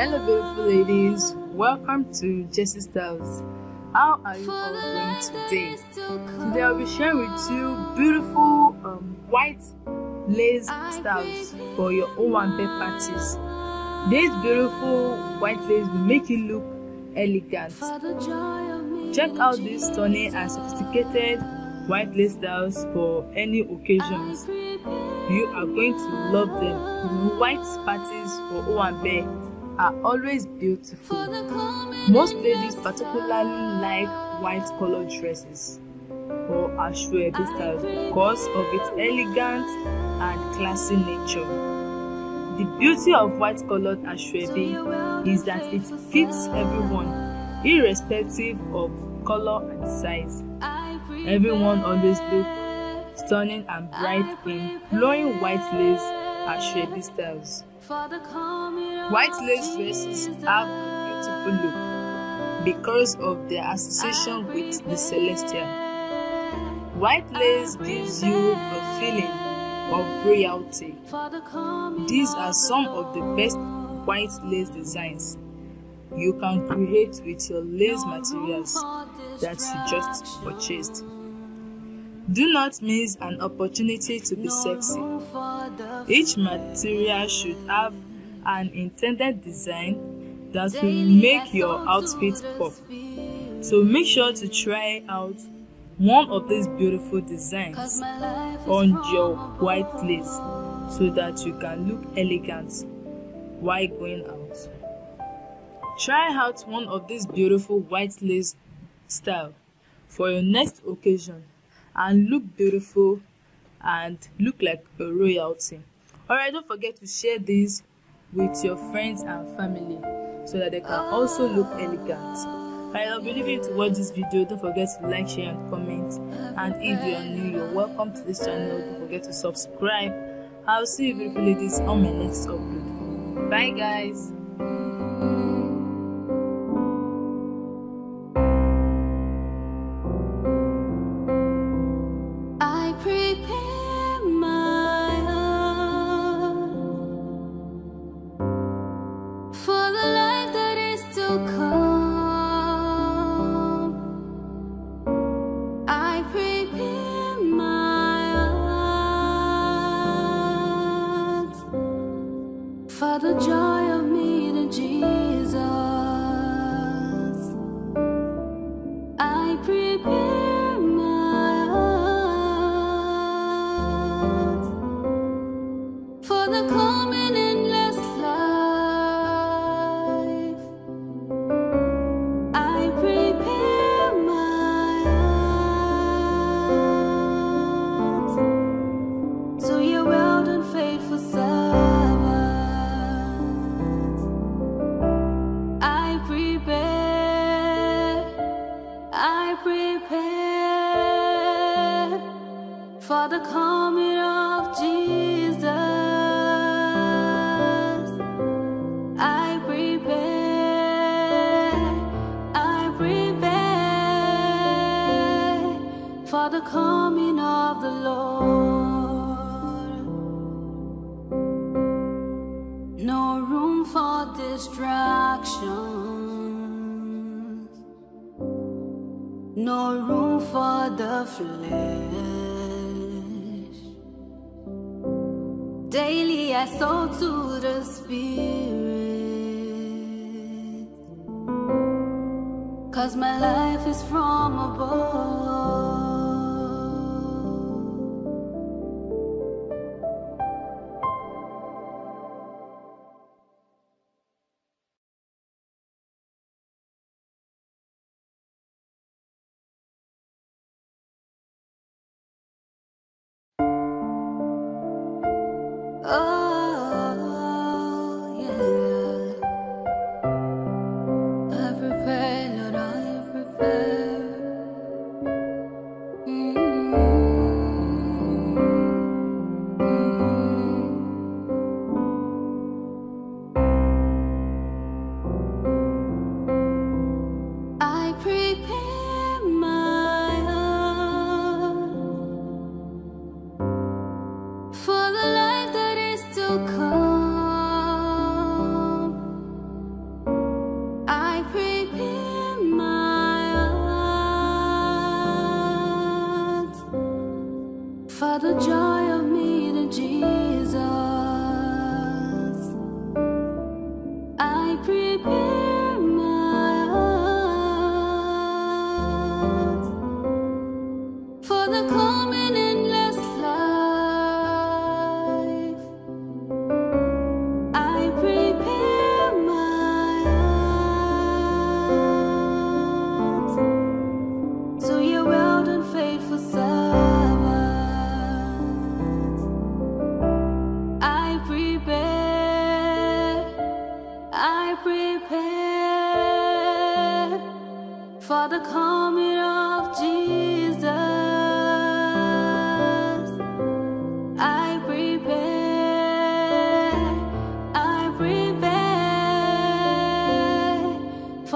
Hello, beautiful ladies. Welcome to Jessy Styles. How are you all doing today? Today, I'll be sharing with you beautiful um, white lace styles for your Owambe parties. This beautiful white lace will make you look elegant. Check out these stunning and sophisticated white lace styles for any occasions. You are going to love them. White parties for Owambe are always beautiful. Most ladies particularly like white colored dresses or ashwebi styles because of its elegant and classy nature. The beauty of white colored ashwebi is that it fits everyone irrespective of color and size. Everyone always look stunning and bright in flowing white lace ashwebi styles. White lace dresses have a beautiful look because of their association with the celestial. White lace gives you a feeling of royalty. These are some of the best white lace designs you can create with your lace materials that you just purchased. Do not miss an opportunity to be sexy. Each material should have an intended design that will make your outfit pop. So make sure to try out one of these beautiful designs on your white lace so that you can look elegant while going out. Try out one of these beautiful white lace style for your next occasion and look beautiful and look like a royalty. Alright, don't forget to share this with your friends and family so that they can also look ah. elegant. I'll be leaving you to watch this video. Don't forget to like, share, and comment. And if you are new, you're welcome to this channel. Don't forget to subscribe. I'll see you beautiful ladies on my next upload. Bye guys. No room for distractions. No room for the flesh. Daily I sow to the spirit. Cause my life is from above. Oh, the joy of meeting Jesus. I prepare my heart for the coming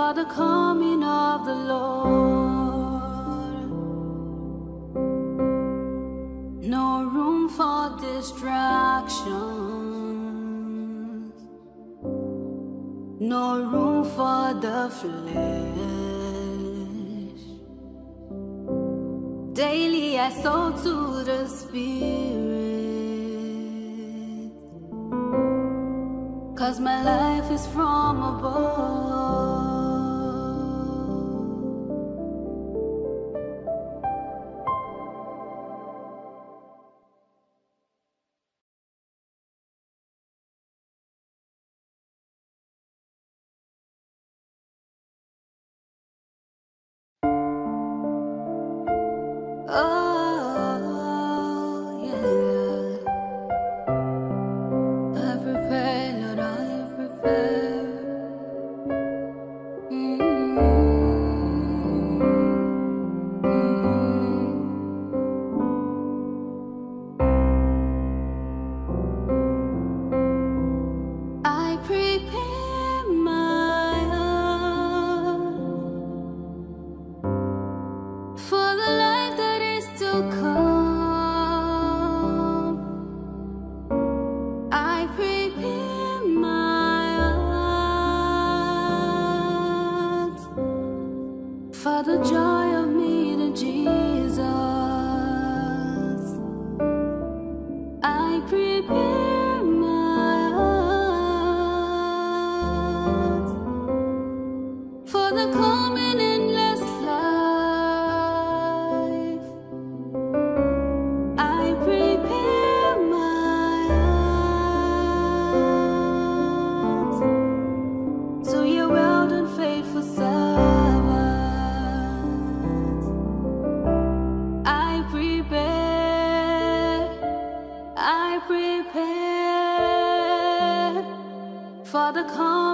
for the coming of the Lord. No room for distractions, no room for the flesh. Daily I sow to the Spirit. Cause my life is from above. The joy of meeting Jesus. I prepare for the coming